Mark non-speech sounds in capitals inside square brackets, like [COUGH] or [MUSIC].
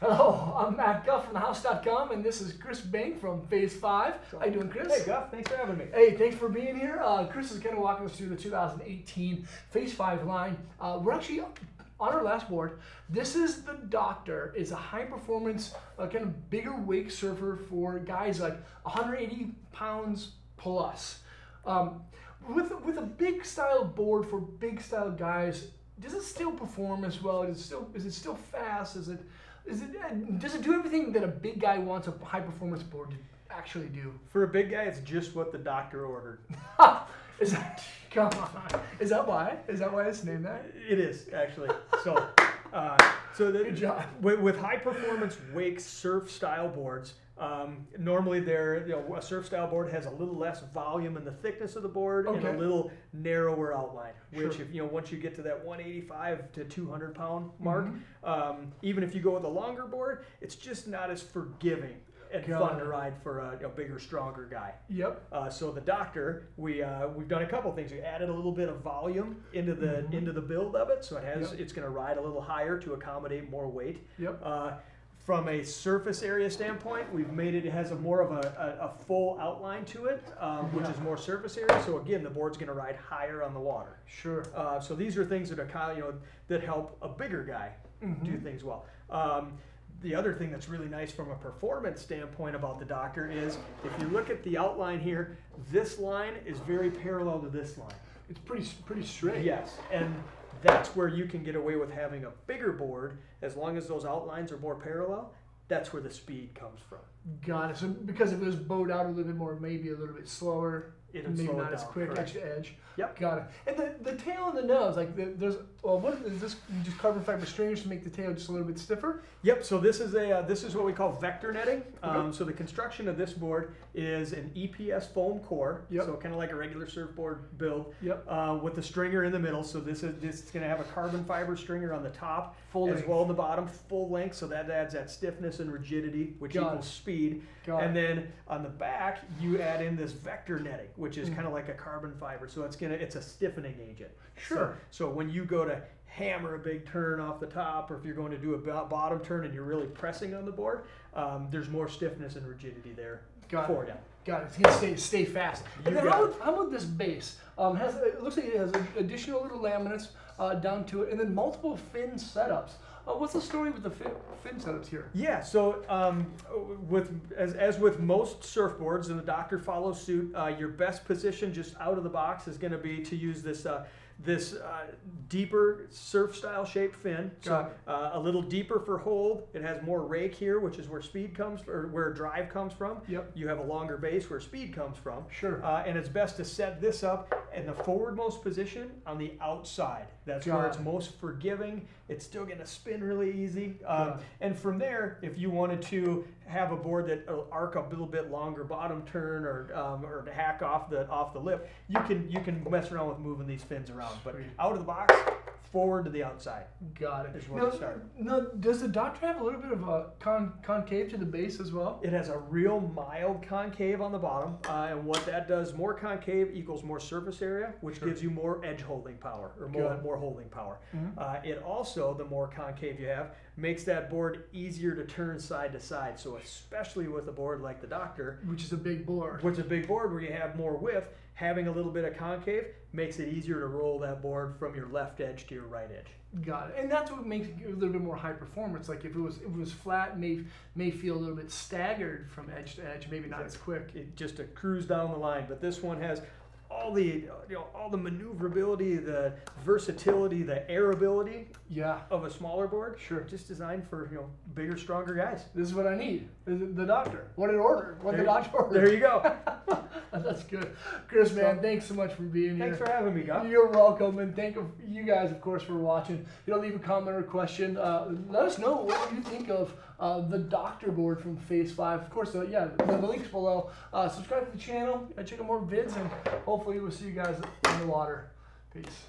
Hello, I'm Matt Guf from thehouse.com, and this is Chris Bank from Phase 5. How you doing, Chris? Hey, Guf. Thanks for having me. Hey, thanks for being here. Uh, Chris is going to walk us through the 2018 Phase 5 line. Uh, we're actually on our last board. This is the Doctor. It's a high-performance, uh, kind of bigger wake surfer for guys like 180 pounds plus. Um, with, with a big style board for big style guys, does it still perform as well? Is it still, is it still fast? Is it is it, does it do everything that a big guy wants a high performance board to actually do? For a big guy, it's just what the doctor ordered. [LAUGHS] is that [LAUGHS] come on? Is that why? Is that why it's named that? It is actually. So, uh, so the, Good job. With, with high performance wake surf style boards, um, normally, they're, you know, a surf style board has a little less volume in the thickness of the board and a little narrower outline. Which, Sure. if you know, once you get to that 185 to 200 pound mark, Mm-hmm. um, even if you go with a longer board, it's just not as forgiving and Got fun it. to ride for a, a bigger, stronger guy. Yep. Uh, so the doctor, we uh, we've done a couple things. We added a little bit of volume into the into the build of it, so it has Mm-hmm. Yep. it's going to ride a little higher to accommodate more weight. Yep. Uh, from a surface area standpoint, we've made it, it has a more of a, a, a full outline to it, um, which is more surface area. So again, the board's going to ride higher on the water. Sure. Uh, so these are things that are kind of, you know that help a bigger guy Mm-hmm. do things well. Um, the other thing that's really nice from a performance standpoint about the Doctor is if you look at the outline here, this line is very parallel to this line. It's pretty pretty straight. Yes, and that's where you can get away with having a bigger board as long as those outlines are more parallel. That's where the speed comes from. Got it. So because if it was bowed out a little bit more, maybe a little bit slower, It'll maybe slow it not as down, quick, correct. edge to edge. Yep. Got it. And the, the tail and the nose, like the, there's, well, what is this? You just carbon fiber stringers to make the tail just a little bit stiffer. Yep. So this is a uh, this is what we call vector netting. Um, so the construction of this board is an EPS foam core. Yep. So kind of like a regular surfboard build. Yep. Uh, with the stringer in the middle. So this is this is going to have a carbon fiber stringer on the top, Full as length. well on the bottom, full length. So that adds that stiffness and rigidity, which Got equals it. speed. Got and it. then on the back, you add in this vector netting, which is Mm. kind of like a carbon fiber. So it's gonna it's a stiffening agent. Sure. So, so when you go to hammer a big turn off the top, or if you're going to do a bottom turn and you're really pressing on the board, um, there's more stiffness and rigidity there Got for it. you. Got it. It's gonna stay stay fast. And You then got how how about this base? Um, has it looks like it has additional little laminates uh, down to it, and then multiple fin setups. Uh, what's the story with the fin, fin setups here? Yeah, so um, with as, as with most surfboards, and the doctor follows suit, uh, your best position just out of the box is going to be to use this uh, this uh, deeper surf style shaped fin. So uh, a little deeper for hold. It has more rake here, which is where speed comes or where drive comes from. Yep. You have a longer base where speed comes from. Sure. Uh, and it's best to set this up in the forwardmost position on the outside. That's Got where it's it. most forgiving. It's still going to spin really easy. Um, and from there, if you wanted to have a board that will arc a little bit longer bottom turn or um, or to hack off the off the lip, you can you can mess around with moving these fins around. But out of the box, forward to the outside. Got it. Is where Now, to start. now, does the Doctor have a little bit of a con- concave to the base as well? It has a real mild concave on the bottom, uh, and what that does, more concave equals more surface area, which Sure. gives you more edge holding power or more, more holding power. Mhm. Uh, it also, the more concave you have, makes that board easier to turn side to side. So especially with a board like the Doctor, Which is a big board. which is a big board where you have more width, having a little bit of concave makes it easier to roll that board from your left edge to your right edge. Got it. And that's what makes it a little bit more high performance. Like if it was if it was flat, may may feel a little bit staggered from edge to edge, maybe not as quick. it just a cruise down the line. But this one has all the you know all the maneuverability, the versatility, the airability Yeah. of a smaller board. Sure. Just designed for you know bigger, stronger guys. This is what I need. The, doctor. What it ordered. What There- the doctor ordered. There you go. [LAUGHS] That's good. Chris, man, So- thanks so much for being here. Thanks for having me, Guy. You're welcome, and thank you guys, of course, for watching. If you don't leave a comment or question, uh, let us know what you think of uh, the Doctor board from Phase Five. Of course, uh, yeah, the, links below. Uh, subscribe to the channel, check out more vids, and hopefully we'll see you guys in the water. Peace.